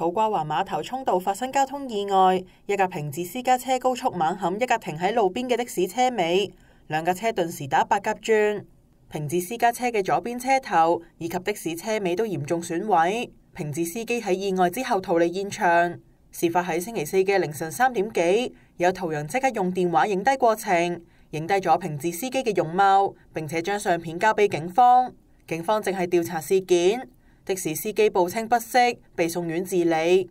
土瓜灣碼頭涌道發生交通意外，一架平治私家車高速猛冚一架停喺路邊嘅的，士車尾，兩架車頓時打八甲轉。平治私家車嘅左邊車頭以及的士車尾都嚴重損毀。平治司機喺意外之後逃離現場。事發喺星期四嘅凌晨三點幾，有途人即刻用電話影低過程，影低咗平治司機嘅容貌，並且將相片交俾警方。警方正係調查事件。的士司機報稱不適，被送院治理。